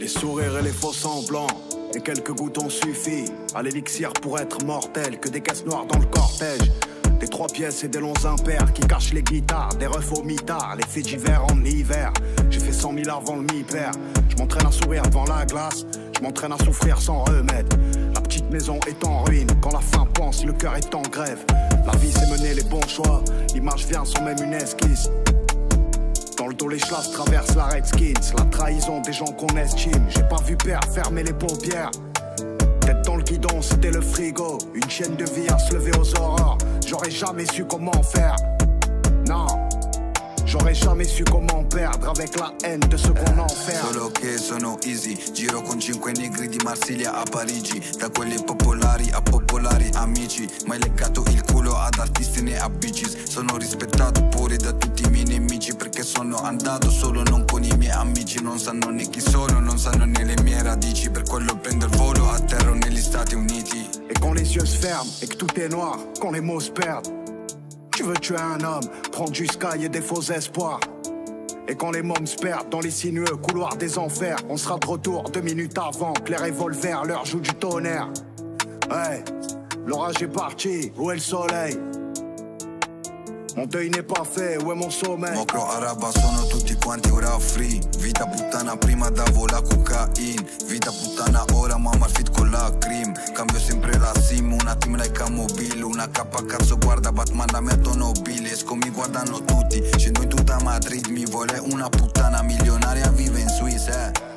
Les sourires et les faux semblants, et quelques gouttes ont suffi à l'élixir pour être mortel, que des caisses noires dans le cortège. Des trois pièces et des longs impairs qui cachent les guitares, des refs au mitard, les faits d'hiver en hiver. J'ai fait cent mille avant le mi-père. Je m'entraîne à sourire devant la glace, je m'entraîne à souffrir sans remède. La petite maison est en ruine, quand la faim pense, le cœur est en grève. La vie c'est mener les bons choix, l'image vient sans même une esquisse. Dans le dos, les chlasses traversent la Redskins, la trahison des gens qu'on estime. J'ai pas vu père fermer les paupières. Tête dans le guidon, c'était le frigo. Une chaîne de vie à se lever aux aurores. J'aurais jamais su comment faire. Non. J'aurais jamais su comment perdre avec la haine de ce qu'on enferme. Solo che sono easy Giro con cinque negri di Marsiglia a Parigi Da quelli popolari a popolari Et quand les yeux se ferment et que tout est noir, quand les mots se perdent. Tu veux tuer un homme, prendre du sky et des faux espoirs. Et quand les mômes se perdent dans les sinueux couloirs des enfers, on sera de retour deux minutes avant que les revolvers leur jouent du tonnerre. Ouais, l'orage est parti, où est le soleil? Mon deuil n'est pas fait, est mon sommeil. Mocro araba sono tutti quanti ora free. Vita puttana prima davo la cocaine. Vita puttana ora mamma fit con la cream. Cambio sempre la sim, una team like a mobile. Una cappa cazzo guarda Batman la metto nobile Esco mi guardano tutti, scendo in tutta Madrid Mi vuole una puttana. Milionaria vive in Swiss eh